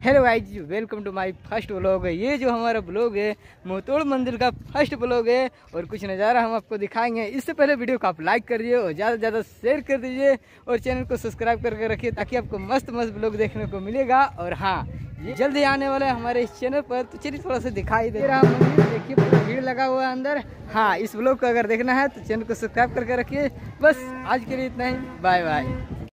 Hello ji welcome to my first blog है ये जो हमारा ब्लॉग है मोहतोड़ मंदिर का फ़र्स्ट ब्लॉग है, और कुछ नज़ारा हम आपको दिखाएँगे। इससे पहले वीडियो को आप लाइक करिए और ज़्यादा से ज़्यादा शेयर कर दीजिए और चैनल को सब्सक्राइब करके रखिए ताकि आपको मस्त मस्त ब्लॉग देखने को मिलेगा। और हाँ ये जल्दी आने वाला है हमारे इस चैनल पर तो चलिए थोड़ा सा दिखाई दे रहा मंदिर, देखिए, पूरा भीड़ लगा हुआ है अंदर। हाँ इस ब्लॉग को अगर देखना है तो चैनल को सब्सक्राइब करके रखिए। बस, आज के लिए इतना ही। Bye bye